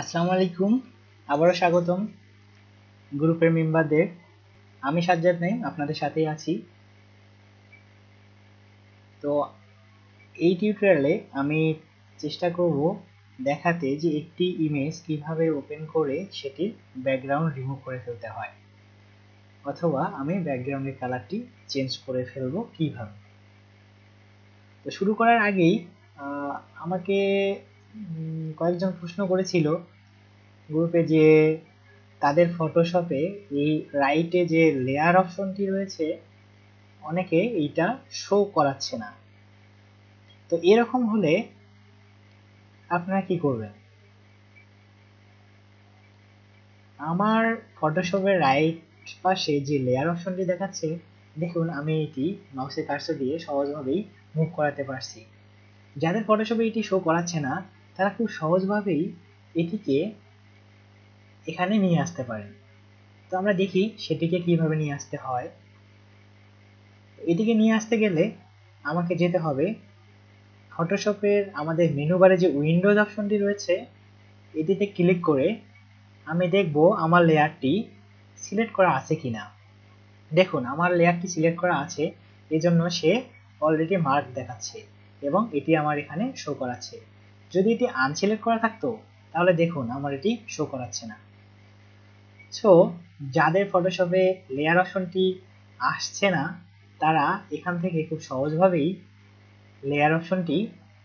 আসসালামু আলাইকুম। আবারও স্বাগতম গ্রুপের মেম্বারদের। আমি সাজ্জাদ নাইম আপনাদের সাথেই আছি। তো এই টিউটোরিয়ালে আমি চেষ্টা করব দেখাতে যে একটি ইমেজ কীভাবে ওপেন করে সেটির ব্যাকগ্রাউন্ড রিমুভ করে ফেলতে হয়, অথবা আমি ব্যাকগ্রাউন্ডের কালারটি চেঞ্জ করে ফেলব কীভাবে। তো শুরু করার আগেই আমাকে কয়েকজন প্রশ্ন করেছিল গ্রুপে যে তাদের ফটোশপে এই রাইটে যে লেয়ার অপশনটি রয়েছে, অনেকে এইটা শো করাচ্ছে না। তো এরকম হলে আপনারা কি করবেন? আমার ফটোশপের রাইট পাশে যে লেয়ার অপশনটি দেখাচ্ছে, দেখুন আমি এটি মাউসের কার্সর দিয়ে সহজভাবেই মুভ করাতে পারছি। যাদের ফটোশপে এটি শো করাচ্ছে না তারা খুব সহজভাবেই এটিকে এখানে নিয়ে আসতে পারেন। তো আমরা দেখি সেটিকে কীভাবে নিয়ে আসতে হয়। এটিকে নিয়ে আসতে গেলে আমাকে যেতে হবে ফটোশপের আমাদের মেনু বারে যে উইন্ডোজ অপশনটি রয়েছে, এটিতে ক্লিক করে আমি দেখব আমার লেয়ারটি সিলেক্ট করা আছে কিনা। দেখুন, আমার লেয়ারটি সিলেক্ট করা আছে, এজন্য সে অলরেডি মার্ক দেখাচ্ছে এবং এটি আমার এখানে শো করাচ্ছে। যদি এটি আনসিলেক্ট করা থাকতো, তাহলে দেখুন আমার এটি শো করাচ্ছে না। সো যাদের ফটোশপে লেয়ার অপশনটি আসছে না, তারা এখান থেকে খুব সহজভাবেই লেয়ার অপশনটি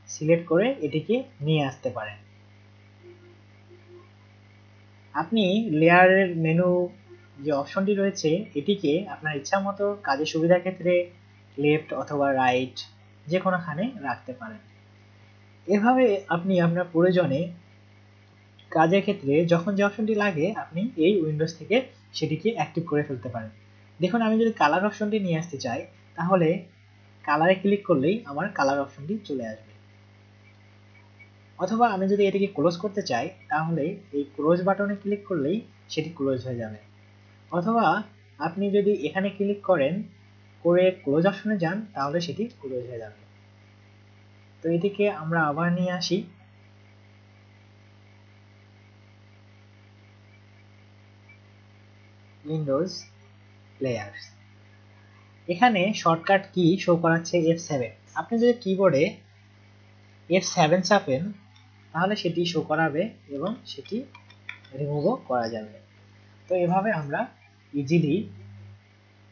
সিলেক্ট করে এটিকে নিয়ে আসতে পারেন। আপনি লেয়ারের মেনু যে অপশনটি রয়েছে, এটিকে আপনার ইচ্ছা মতো কাজের সুবিধার ক্ষেত্রে লেফট অথবা রাইট যে কোনোখানে রাখতে পারেন। এভাবে আপনি আপনার প্রয়োজনে কাজের ক্ষেত্রে যখন যে অপশনটি লাগে, আপনি এই উইন্ডোজ থেকে সেটিকে অ্যাক্টিভ করে ফেলতে পারেন। দেখুন, আমি যদি কালার অপশনটি নিয়ে আসতে চাই, তাহলে কালারে ক্লিক করলেই আমার কালার অপশনটি চলে আসবে। অথবা আমি যদি এটিকে ক্লোজ করতে চাই, তাহলে এই ক্লোজ বাটনে ক্লিক করলেই সেটি ক্লোজ হয়ে যাবে। অথবা আপনি যদি এখানে ক্লিক করেন, করে ক্লোজ অপশনে যান, তাহলে সেটি ক্লোজ হয়ে যাবে। তো এটিকে আমরা আবার নিয়ে আসি। উইন্ডোজ লেয়ার্স এখানে শর্টকাট কি শো করাচ্ছে এফ সেভেন আপনি যদি কিবোর্ডে এফ সেভেন চাপেন, তাহলে সেটি শো করাবে এবং সেটি রিমুভও করা যাবে। তো এভাবে আমরা ইজিলি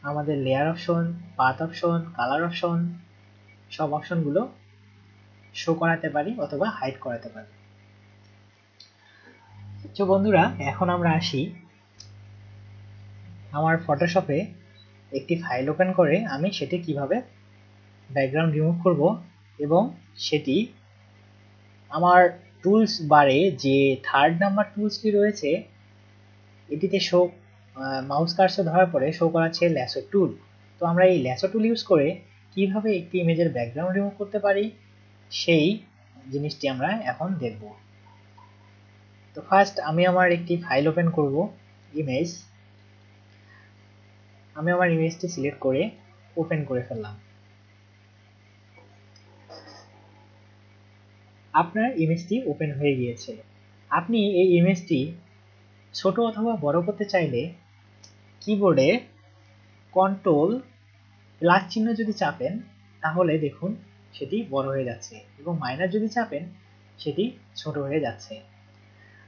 আমাদের layer option path option colour option সব অপশনগুলো শো করাতে পারি অথবা হাইড করাতে পারি। তো বন্ধুরা, এখন আমরা আসি। আমার ফটোশপে একটি ফাইল ওপেন করে আমি সেটি কীভাবে ব্যাকগ্রাউন্ড রিমুভ করব এবং সেটি আমার টুলস বারে যে থার্ড নাম্বার টুলসটি রয়েছে, এটিতে শো মাউস কার্সে ধরার পরে শো করাচ্ছে ল্যাসো টুল তো আমরা এই ল্যাসো টুল ইউজ করে কীভাবে একটি ইমেজের ব্যাকগ্রাউন্ড রিমুভ করতে পারি সেই জিনিসটি আমরা এখন দেখব। তো ফার্স্ট আমি আমার একটি ফাইল ওপেন করব ইমেজ আমি আমার ইমেজটি সিলেক্ট করে ওপেন করে ফেললাম। আপনার ইমেজটি ওপেন হয়ে গিয়েছে। আপনি এই ইমেজটি ছোট অথবা বড় করতে চাইলে কিবোর্ডে কন্ট্রোল প্লাস চিহ্ন যদি চাপেন, তাহলে দেখুন সেটি বড় হয়ে যাচ্ছে এবং মাইনার যদি চাপেন, সেটি ছোট হয়ে যাচ্ছে।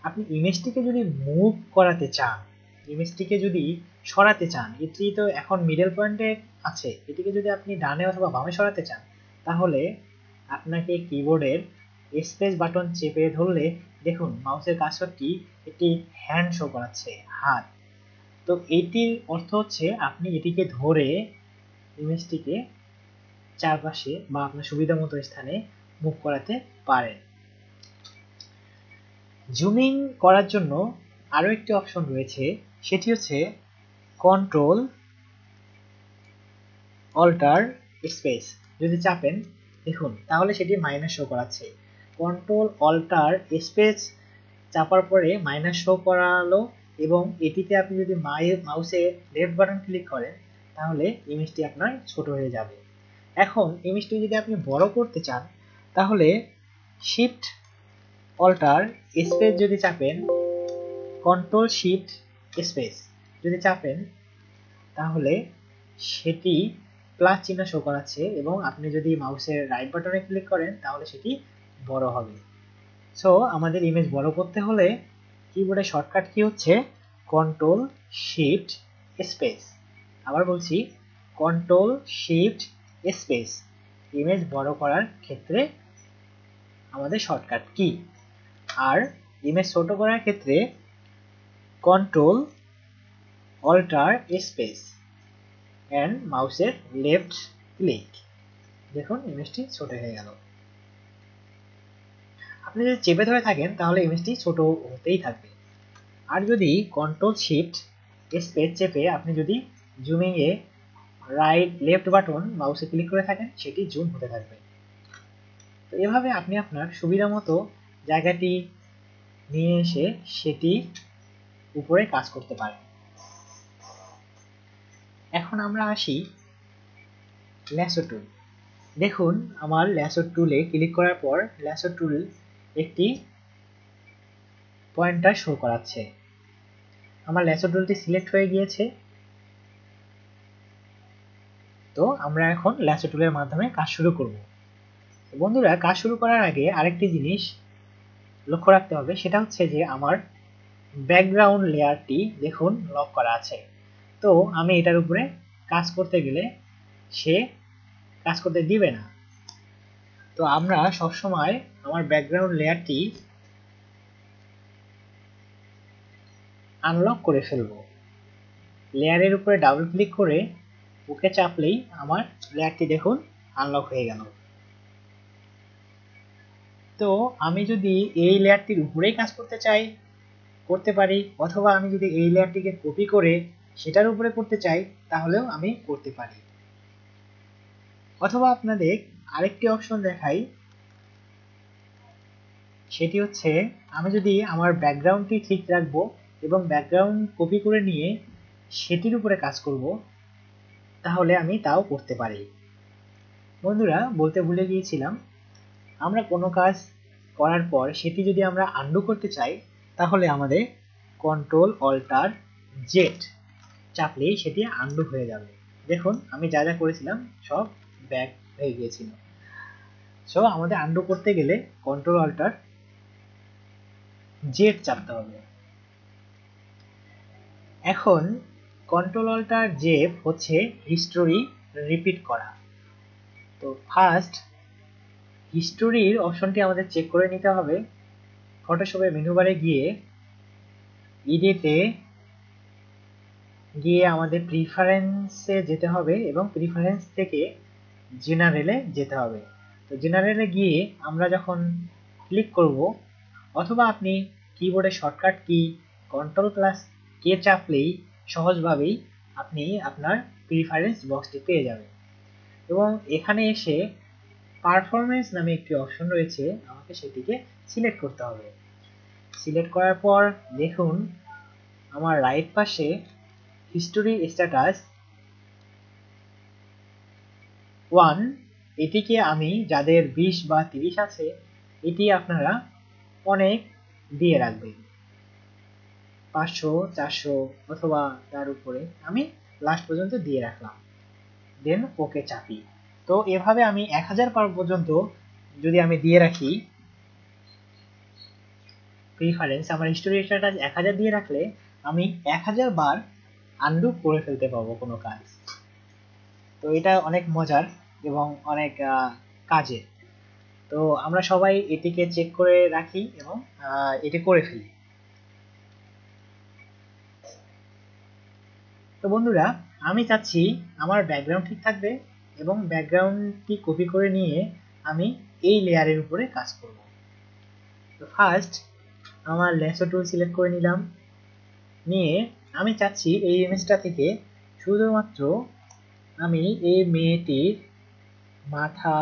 আপনি ইমেজটিকে যদি মুভ করাতে চান ইমেজটিকে যদি সরাতে চান, এটি তো এখন মিডল পয়েন্টে আছে, এটিকে যদি আপনি ডানে অথবা বামে সরাতে চান, তাহলে আপনাকে কিবোর্ডের স্পেস বাটন চেপে ধরলে দেখুন মাউসের কার্সরটি একটি হ্যান্ড শো করাচ্ছে, হাত। তো এটির অর্থ হচ্ছে আপনি এটিকে ধরে ইমেজটিকে চারপাশে বা আপনার সুবিধা মতো স্থানে মুভ করাতে পারেন। জুমিং করার জন্য আরও একটি অপশন রয়েছে, সেটি হচ্ছে কন্ট্রোল অল্টার স্পেস যদি চাপেন, দেখুন, তাহলে সেটি মাইনাস শো করাচ্ছে। কন্ট্রোল অল্টার স্পেস চাপার পরে মাইনাস শো করালো এবং এটিতে আপনি যদি মাউসে লেফট বাটন ক্লিক করেন, তাহলে ইমেজটি আপনার ছোট হয়ে যাবে। এখন ইমেজটি যদি আপনি বড় করতে চান, তাহলে শিফট অল্টার স্পেস যদি চাপেন কন্ট্রোল শিফট স্পেস যদি চাপেন, তাহলে সেটি প্লাস চিহ্ন শো করাচ্ছে এবং আপনি যদি মাউসের রাইট বাটনে ক্লিক করেন, তাহলে সেটি বড় হবে। সো আমাদের ইমেজ বড় করতে হলে কিবোর্ডে শর্টকাট কি হচ্ছে? কন্ট্রোল শিফট স্পেস আবার বলছি কন্ট্রোল শিফট স্পেস ইমেজ বড় করার ক্ষেত্রে আমাদের শর্টকাট কি? আর ইমেজ ছোট করার ক্ষেত্রে কন্ট্রোল অল্টার স্পেস অ্যান্ড মাউসের লেফট ক্লিক দেখুন ইমেজটি ছোট হয়ে গেল। আপনি যদি চেপে ধরে থাকেন, তাহলে ইমেজটি ছোট হতেই থাকবে। আর যদি কন্ট্রোল শিফট স্পেস চেপে আপনি যদি জুমিং এ রাইট লেফট বাটন মাউসে ক্লিক করে থাকেন, সেটি জুম হতে থাকবে। তো এভাবে আপনি আপনার সুবিধা মতো জায়গাটি নিয়ে এসে সেটি উপরে কাজ করতে পারেন। এখন আমরা আসি ল্যাসো টুল দেখুন, আমার ল্যাসো টুলে ক্লিক করার পর ল্যাসো টুল একটি পয়েন্টার শো করাচ্ছে। আমার ল্যাসো টুলটি সিলেক্ট হয়ে গিয়েছে। তো আমরা এখন ল্যাসো টুলের মাধ্যমে কাজ শুরু করব। বন্ধুরা, কাজ শুরু করার আগে আরেকটি জিনিস লক্ষ্য রাখতে হবে, সেটা হচ্ছে যে আমার ব্যাকগ্রাউন্ড লেয়ারটি দেখুন লক করা আছে। তো আমি এটার উপরে কাজ করতে গেলে সে কাজ করতে দিবে না। তো আমরা সবসময় আমার ব্যাকগ্রাউন্ড লেয়ারটি আনলক করে ফেলব। লেয়ারের উপরে ডাবল ক্লিক করে ওকে চাপলেই আমার লেয়ারটি দেখুন আনলক হয়ে গেল। তো আমি যদি এই লেয়ারটির উপরেই কাজ করতে চাই, করতে পারি, অথবা আমি যদি এই লেয়ারটিকে কপি করে সেটার উপরে করতে চাই, তাহলেও আমি করতে পারি। অথবা আপনাদের আরেকটি অপশন দেখাই। সেটি হচ্ছে, আমি যদি আমার ব্যাকগ্রাউন্ডটি ঠিক রাখব এবং ব্যাকগ্রাউন্ড কপি করে নিয়ে সেটির উপরে কাজ করব তাহলে আমি তাও করতে পারি। বন্ধুরা, বলতে ভুলে গিয়েছিলাম, আমরা কোনো কাজ করার পর সেটি যদি আমরা আন্ডু করতে চাই, তাহলে আমাদের কন্ট্রোল অল্টার জেট চাপলেই সেটি আন্ডু হয়ে যাবে। দেখুন, আমি যা যা করেছিলাম, সব ব্যাক হয়ে গিয়েছিল। সো আমাদের আন্ডু করতে গেলে কন্ট্রোল অল্টার জেট চাপতে হবে। এখন কন্ট্রোল অল্টার জেপ হচ্ছে হিস্টোরি রিপিট করা। তো ফার্স্ট হিস্টোরির অপশনটি আমাদের চেক করে নিতে হবে। ফটোশপে মেনু বারে গিয়ে ইডিতে গিয়ে আমাদের প্রিফারেন্সে যেতে হবে এবং প্রিফারেন্স থেকে জেনারেলে যেতে হবে। তো জেনারেলে গিয়ে আমরা যখন ক্লিক করব, অথবা আপনি কিবোর্ডে শর্টকাট কি কন্ট্রোল প্লাস কে চাপলেই সহজভাবেই আপনি আপনার প্রিফারেন্স বক্সটি পেয়ে যাবেন। এবং এখানে এসে পারফরমেন্স নামে একটি অপশন রয়েছে, আমাকে সেটিকে সিলেক্ট করতে হবে। সিলেক্ট করার পর দেখুন, আমার রাইট পাশে হিস্টোরি স্ট্যাটাস ওয়ান এটিকে আমি যাদের বিশ বা তিরিশ আছে, এটি আপনারা অনেক দিয়ে রাখবেন। পাঁচশো, চারশো অথবা তার উপরে আমি লাস্ট পর্যন্ত দিয়ে রাখলাম। দেন ওকে চাপি তো এভাবে আমি এক হাজার পার পর্যন্ত যদি আমি দিয়ে রাখি প্রিফারেন্স আমার হিস্টোরি স্ট্যাটাস এক হাজার দিয়ে রাখলে আমি এক হাজার বার আন্ডু করে ফেলতে পারব কোনো কাজ। তো এটা অনেক মজার এবং অনেক কাজের। তো আমরা সবাই এটিকে চেক করে রাখি এবং এটি করে ফেলি। তো বন্ধুরা, আমি চাচ্ছি আমার ব্যাকগ্রাউন্ড ঠিক থাকবে এবং ব্যাকগ্রাউন্ডটি কপি করে নিয়ে আমি এই লেয়ারের উপরে কাজ করব। তো ফার্স্ট আমার লেসো টুল সিলেক্ট করে নিলাম। নিয়ে আমি চাচ্ছি এই ইমেজটা থেকে শুধুমাত্র আমি এই মেয়েটির মাথা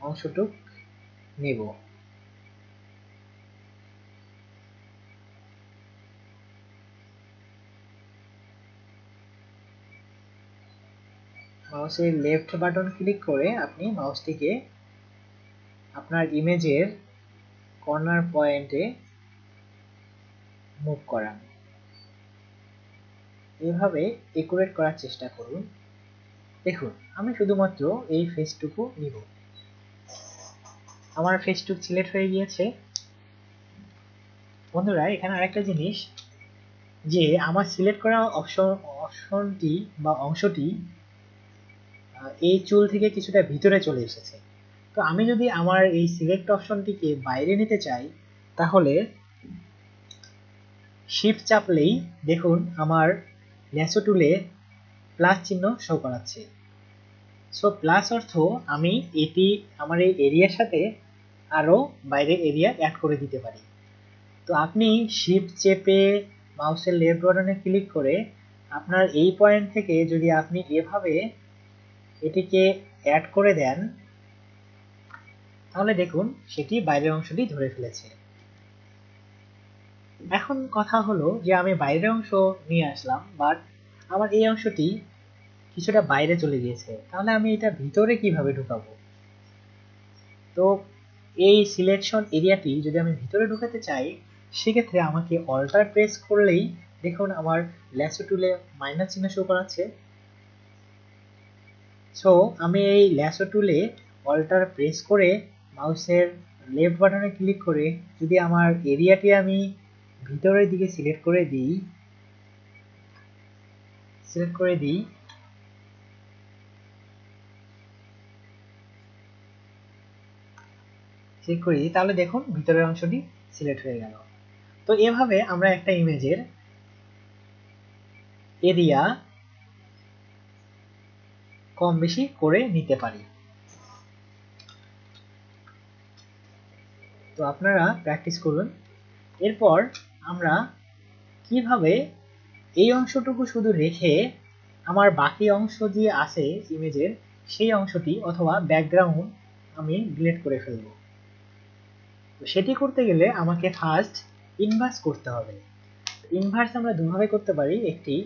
অংশটুক নেব। মাউসের লেফট বাটন ক্লিক করে আপনি মাউসটিকে আপনার ইমেজের কর্নার পয়েন্টে মুভ করান। এভাবে একুরেট করার চেষ্টা করুন। দেখুন, আমি শুধুমাত্র এই ফেসটুকু নিব। আমার ফেসটুক সিলেক্ট হয়ে গিয়েছে। বন্ধুরা, এখানে আরেকটা জিনিস যে আমার সিলেক্ট করা অপশন অপশনটি বা অংশটি এই চুল থেকে কিছুটা ভিতরে চলে এসেছে। তো আমি যদি আমার এই সিলেক্ট অপশনটিকে বাইরে নিতে চাই, তাহলে শিফট চাপলেই দেখুন আমার ল্যাসো টুলে প্লাস চিহ্ন শো করাচ্ছে। সো প্লাস অর্থ আমি এটি আমার এই এরিয়ার সাথে আরও বাইরে এরিয়া অ্যাড করে দিতে পারি। তো আপনি শিফট চেপে মাউসের লেফট বাটনে ক্লিক করে আপনার এই পয়েন্ট থেকে যদি আপনি এভাবে এটিকে অ্যাড করে দেন, তাহলে দেখুন সেটি বাইরের অংশটি ধরে ফেলেছে। এখন কথা হলো যে আমি বাইরের অংশ নিয়ে আসলাম বাট আমার এই অংশটি কিছুটা বাইরে চলে গিয়েছে। তাহলে আমি এটা ভিতরে কীভাবে ঢুকাবো? তো এই সিলেকশন এরিয়াটি যদি আমি ভিতরে ঢুকাতে চাই, সেক্ষেত্রে আমাকে অল্টার প্রেস করলেই দেখুন আমার ল্যাসো টুলে মাইনাস চিহ্ন শো করাচ্ছে সো আমি এই ল্যাসো টুলে অল্টার প্রেস করে মাউসের লেফট বাটনে ক্লিক করে যদি আমার এরিয়াটি আমি ভিতরের দিকে সিলেক্ট করে দিই সিলেক্ট করে দিই সিলেক্ট করে দিই তাহলে দেখুন ভিতরের অংশটি সিলেক্ট হয়ে গেল। তো এভাবে আমরা একটা ইমেজের এরিয়া কম বেশি করে নিতে পারি। তো আপনারা প্র্যাকটিস করুন। এরপর আমরা কীভাবে এই অংশটুকু শুধু রেখে আমার বাকি অংশ যে আছে ইমেজের, সেই অংশটি অথবা ব্যাকগ্রাউন্ড আমি ডিলেট করে ফেলব। তো সেটি করতে গেলে আমাকে ফার্স্ট ইনভার্স করতে হবে। ইনভার্স আমরা দুভাবে করতে পারি। একটি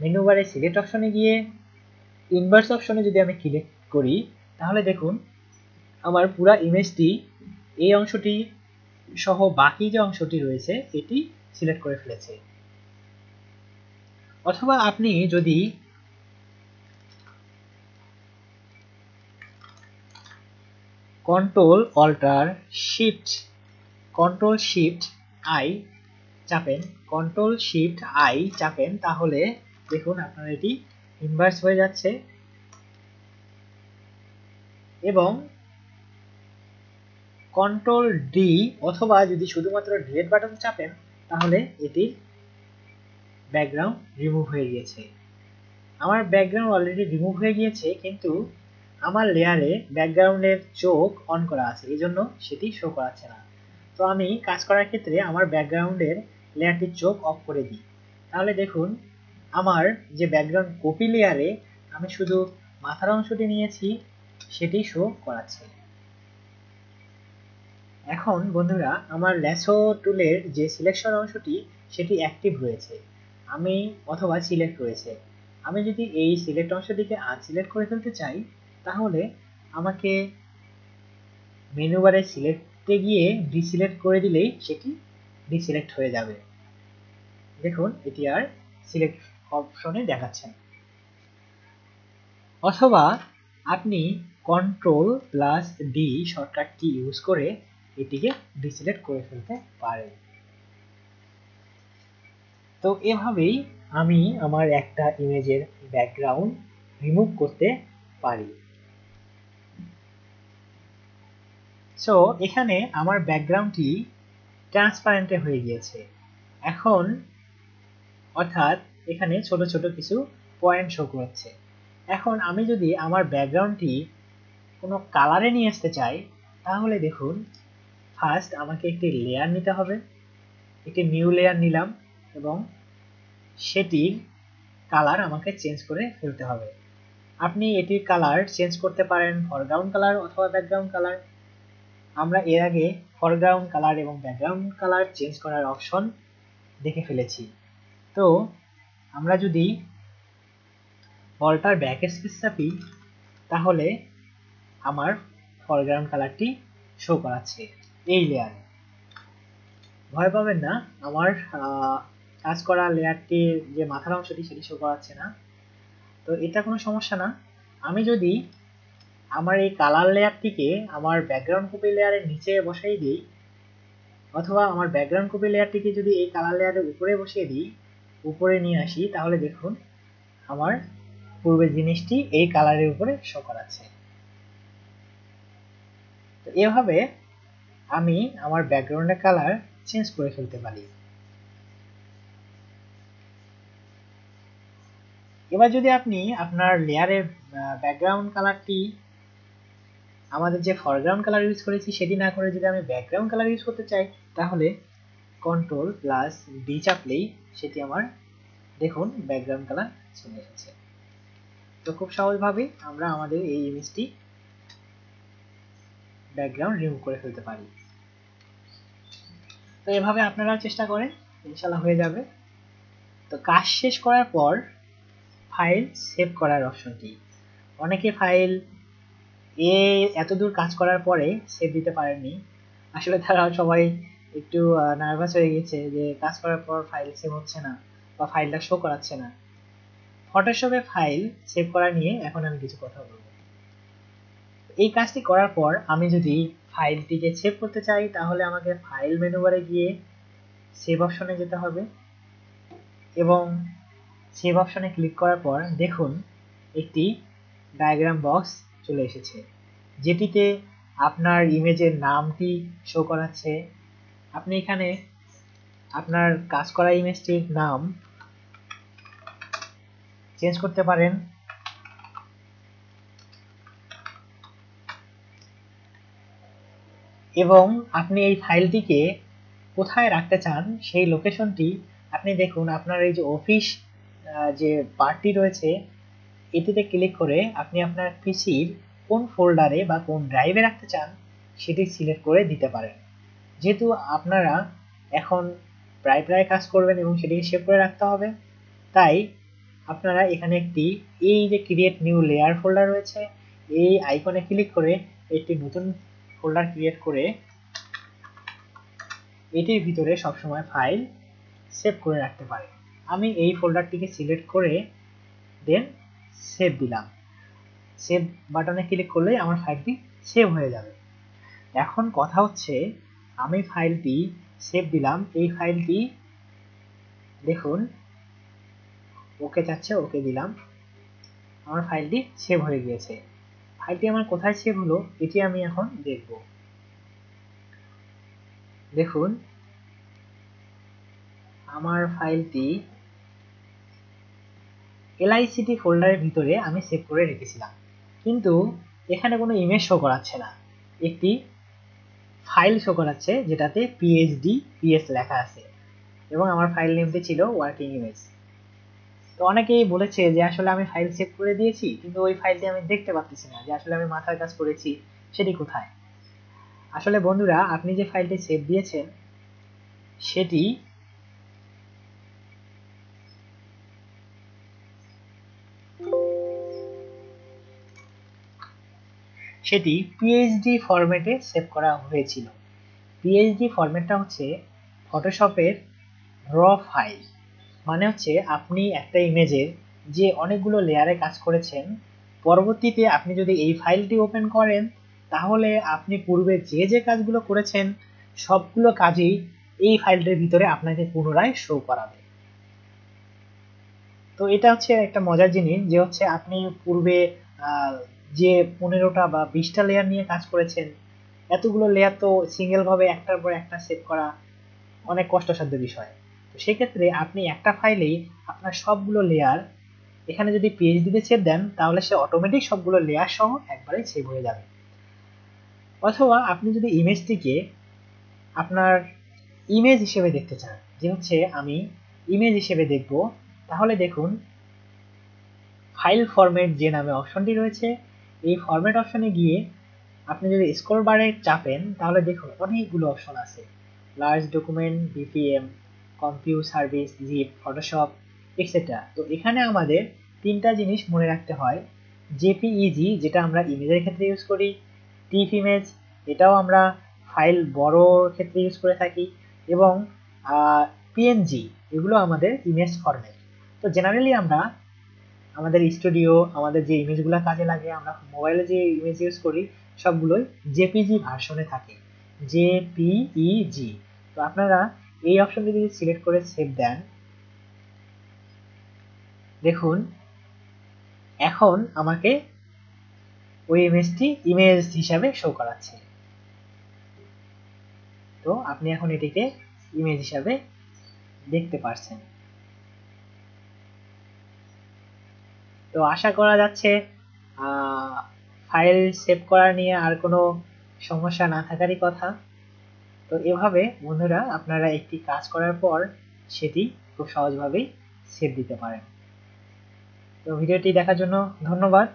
মেনু বারে সিলেক্ট অপশনে গিয়ে ইনভার্স অপশনে যদি আমি ক্লিক করি, তাহলে দেখুন, আমার পুরা ইমেজটি এই অংশটি সহ বাকি যে অংশটি রয়েছে, এটি সিলেক্ট করে ফেলেছে। অথবা আপনি যদি control alter shift control shift I চাপেন control shift I চাপেন, তাহলে দেখুন আপনার এটি ইনভার্স হয়ে যাচ্ছে। এবং কন্ট্রোল ডি অথবা যদি শুধুমাত্র ডিলেট বাটন চাপেন, তাহলে এটির ব্যাকগ্রাউন্ড রিমুভ হয়ে গিয়েছে। আমার ব্যাকগ্রাউন্ড অলরেডি রিমুভ হয়ে গিয়েছে, কিন্তু আমার লেয়ারে ব্যাকগ্রাউন্ডের চোখ অন করা আছে এই জন্য সেটি শো করাচ্ছে না। তো আমি কাজ করার ক্ষেত্রে আমার ব্যাকগ্রাউন্ডের লেয়ারটির চোখ অফ করে দিই। তাহলে দেখুন আমার যে ব্যাকগ্রাউন্ড কপি লেয়ারে আমি শুধু মাথার অংশটি নিয়েছি, সেটি শো করাচ্ছে। এখন বন্ধুরা, আমার ল্যাসো টুলের যে সিলেকশন অংশটি, সেটি অ্যাক্টিভ রয়েছে আমি অথবা সিলেক্ট রয়েছে আমি যদি এই সিলেক্ট অংশটিকে আনসিলেক্ট করে ফেলতে চাই, তাহলে আমাকে মেনু বারে সিলেক্টে গিয়ে ডিসিলেক্ট করে দিলেই সেটি ডিসিলেক্ট হয়ে যাবে। দেখুন, এটি আর সিলেক্ট অপশনে দেখাচ্ছেন। অথবা আপনি কন্ট্রোল প্লাস ডি শর্টকাটটি ইউজ করে এটিকে ডিসিলেক্ট করে ফেলতে পারেন। তো এভাবেই আমি আমার একটা ইমেজের ব্যাকগ্রাউন্ড রিমুভ করতে পারি। সো এখানে আমার ব্যাকগ্রাউন্ডটি ট্রান্সপারেন্টে হয়ে গিয়েছে। এখন, অর্থাৎ এখানে ছোট ছোট কিছু পয়েন্ট শো করছে এখন আমি যদি আমার ব্যাকগ্রাউন্ডটি কোনো কালারে নিয়ে আসতে চাই, তাহলে দেখুন ফার্স্ট আমাকে একটি লেয়ার নিতে হবে। একটি নিউ লেয়ার নিলাম এবং সেটির কালার আমাকে চেঞ্জ করে ফেলতে হবে। আপনি এটির কালার চেঞ্জ করতে পারেন ফরগ্রাউন্ড কালার অথবা ব্যাকগ্রাউন্ড কালার আমরা এর আগে ফরগ্রাউন্ড কালার এবং ব্যাকগ্রাউন্ড কালার চেঞ্জ করার অপশন দেখে ফেলেছি। তো আমরা যদি বলটার ব্যাক স্পেস চাপি তাহলে আমার ফরগ্রাউন্ড কালারটি শো করাচ্ছে এই লেয়ারে ভয় পাবেন না, আমার কাজ করা লেয়ারটির যে মাথার অংশটি সেটি শো করাচ্ছে না। তো এটা কোনো সমস্যা না। আমি যদি আমার এই কালার লেয়ারটিকে আমার ব্যাকগ্রাউন্ড কপি লেয়ারের নিচে বসাই দিই, অথবা আমার ব্যাকগ্রাউন্ড কপি লেয়ারটিকে যদি এই কালার লেয়ারের উপরে বসিয়ে দিই উপরে নিয়ে আসি, তাহলে দেখুন আমার পূর্বের জিনিসটি এই কালারের উপরে শো করাচ্ছে। তো এভাবে আমি আমার ব্যাকগ্রাউন্ডের কালার চেঞ্জ করে ফেলতে পারি। এবার যদি আপনি আপনার লেয়ারের ব্যাকগ্রাউন্ড কালারটি আমাদের যে ফরগ্রাউন্ড কালার ইউজ করেছি, সেটি না করে যদি আমি ব্যাকগ্রাউন্ড কালার ইউজ করতে চাই, তাহলে কন্ট্রোল প্লাস ডি চাপলেই সেটি আমার, দেখুন ব্যাকগ্রাউন্ড কালার চলে এসেছে। তো খুব সহজভাবে আমরা আমাদের এই ইমেজটি ব্যাকগ্রাউন্ড রিমুভ করে ফেলতে পারি। তো এভাবে আপনারা চেষ্টা করেন ইনশাল্লাহ হয়ে যাবে। তো কাজ শেষ করার পর ফাইল সেভ করার অপশনটি অনেকে ফাইল এ এতদূর কাজ করার পরে সেভ দিতে পারেননি। আসলে তারা সবাই একটু নার্ভাস হয়ে গেছে যে কাজ করার পর ফাইল সেভ হচ্ছে না বা ফাইলটা শো করাচ্ছে না। ফটোশপে ফাইল সেভ করা নিয়ে এখন আমি কিছু কথা বলব। এই কাজটি করার পর আমি যদি ফাইলটিকে সেভ করতে চাই, তাহলে আমাকে ফাইল মেনু বারে গিয়ে সেভ অপশনে যেতে হবে। এবং সেভ অপশনে ক্লিক করার পর দেখুন একটি ডায়াগ্রাম বক্স চলে এসেছে যেটিতে আপনার ইমেজের নামটি শো করাচ্ছে। আপনি এখানে আপনার কাজ করা ইমেজটির নাম চেঞ্জ করতে পারেন। এবং আপনি এই ফাইলটিকে কোথায় রাখতে চান, সেই লোকেশনটি আপনি দেখুন, আপনার এই যে অফিস যে পার্টটি রয়েছে, এটিতে ক্লিক করে আপনি আপনার পিসির কোন ফোল্ডারে বা কোন ড্রাইভে রাখতে চান, সেটি সিলেক্ট করে দিতে পারেন। যেহেতু আপনারা এখন প্রায় প্রায় কাজ করবেন এবং সেটিকে সেভ করে রাখতে হবে, তাই আপনারা এখানে একটি, এই যে ক্রিয়েট নিউ লেয়ার ফোল্ডার রয়েছে, এই আইকনে ক্লিক করে একটি নতুন ফোল্ডার ক্রিয়েট করে এটির ভিতরে সবসময় ফাইল সেভ করে রাখতে পারে আমি এই ফোল্ডারটিকে সিলেক্ট করে দেন সেভ দিলাম। সেভ বাটনে ক্লিক করলে আমার ফাইলটি সেভ হয়ে যাবে। এখন কথা হচ্ছে আমি ফাইলটি সেভ দিলাম। এই ফাইলটি দেখুন, ওকে চাচ্ছে, ওকে দিলাম। আমার ফাইলটি সেভ হয়ে গিয়েছে। ফাইলটি আমার কোথায় সেভ হলো, এটি আমি এখন দেখব। দেখুন, আমার ফাইলটি এলআইসিটি ফোল্ডারের ভিতরে আমি সেভ করে রেখেছিলাম। কিন্তু এখানে কোনো ইমেজ শো করাচ্ছে না। একটি ফাইল শো করাচ্ছে, যেটাতে পিএইচডি পিএস লেখা আছে। এবং আমার ফাইল নেমটি ছিল ওয়ার্কিং ইমেজ তো অনেকেই বলেছে যে, আসলে আমি ফাইল সেভ করে দিয়েছি, কিন্তু ওই ফাইলটি আমি দেখতে পাচ্ছি না, যে আসলে আমি মাথার কাজ করেছি, সেটি কোথায়? আসলে বন্ধুরা, আপনি যে ফাইলটি সেভ দিয়েছেন, সেটি সেটি পিএইচডি ফরম্যাটে সেভ করা হয়েছিল। পিএইচডি ফরম্যাটটা হচ্ছে ফটোশপের র ফাইল মানে হচ্ছে আপনি একটা ইমেজের যে অনেকগুলো লেয়ারে কাজ করেছেন, পরবর্তীতে আপনি যদি এই ফাইলটি ওপেন করেন, তাহলে আপনি পূর্বে যে যে কাজগুলো করেছেন, সবগুলো কাজই এই ফাইলটির ভিতরে আপনাকে পুনরায় শো করাবে। তো এটা হচ্ছে একটা মজার জিনিস যে হচ্ছে আপনি পূর্বে যে পনেরোটা বা বিশটা লেয়ার নিয়ে কাজ করেছেন, এতগুলো লেয়ার তো সিঙ্গেলভাবে একটার পর একটা সেভ করা অনেক কষ্টসাধ্য বিষয়। তো সেক্ষেত্রে আপনি একটা ফাইলেই আপনার সবগুলো লেয়ার এখানে যদি পিএইচডিতে সেভ দেন, তাহলে সে অটোমেটিক সবগুলো লেয়ার সহ একবারে সেভ হয়ে যাবে। অথবা আপনি যদি ইমেজটিকে আপনার ইমেজ হিসেবে দেখতে চান, যে হচ্ছে আমি ইমেজ হিসেবে দেখব, তাহলে দেখুন ফাইল ফরম্যাট যে নামে অপশনটি রয়েছে এই ফরম্যাট অপশনে গিয়ে আপনি যদি স্ক্রল বারে চাপেন, তাহলে দেখুন অনেকগুলো অপশন আছে। Large document BPM কম্পিউ service zip Photoshop etcetera তো এখানে আমাদের তিনটা জিনিস মনে রাখতে হয়। জেপিইজি যেটা আমরা ইমেজের ক্ষেত্রে ইউজ করি। টিফ ইমেজ এটাও আমরা ফাইল বড় ক্ষেত্রে ইউজ করে থাকি। এবং পিএনজি এগুলো আমাদের ইমেজ ফরম্যাট তো জেনারেলি আমরা আমাদের স্টুডিও আমাদের যে ইমেজগুলো কাজে লাগে, আমরা মোবাইলে যে ইমেজ ইউজ করি, সবগুলোই জেপিজি ভার্সনে থাকে। জেপিইজি তো আপনারা এই অপশনটি যদি সিলেক্ট করে সেভ দেন, দেখুন, এখন আমাকে ওই ইমেজটি ইমেজ হিসাবে শো করাচ্ছে। তো আপনি এখন এটিকে ইমেজ হিসাবে দেখতে পারছেন। তো আশা করা যাচ্ছে ফাইল সেভ করা নিয়ে আর কোনো সমস্যা না থাকারই কথা। তো এভাবে, বন্ধুরা, আপনারা একটি কাজ করার পর সেটি খুব সহজভাবেই সেভ দিতে পারেন। তো ভিডিওটি দেখার জন্য ধন্যবাদ।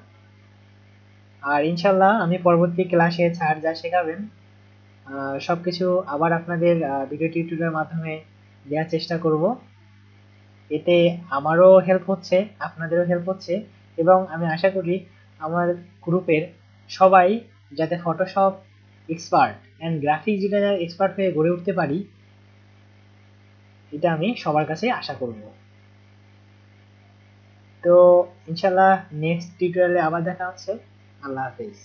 আর ইনশাল্লাহ আমি পরবর্তী ক্লাসে ছাড় যা শেখাবেন সব কিছু আবার আপনাদের ভিডিও টিউটোরিয়ালের মাধ্যমে দেওয়ার চেষ্টা করব। এতে আমারও হেল্প হচ্ছে, আপনাদেরও হেল্প হচ্ছে এবং আমি আশা করি আমার গ্রুপের সবাই যাতে Photoshop expert and graphic designer expert হয়ে গড়ে উঠতে পারি, এটা আমি সবার কাছে আশা করব। তো ইনশাল্লাহ নেক্সট টিউটোরিয়ালে আবার দেখা হচ্ছে। আল্লাহ হাফিজ।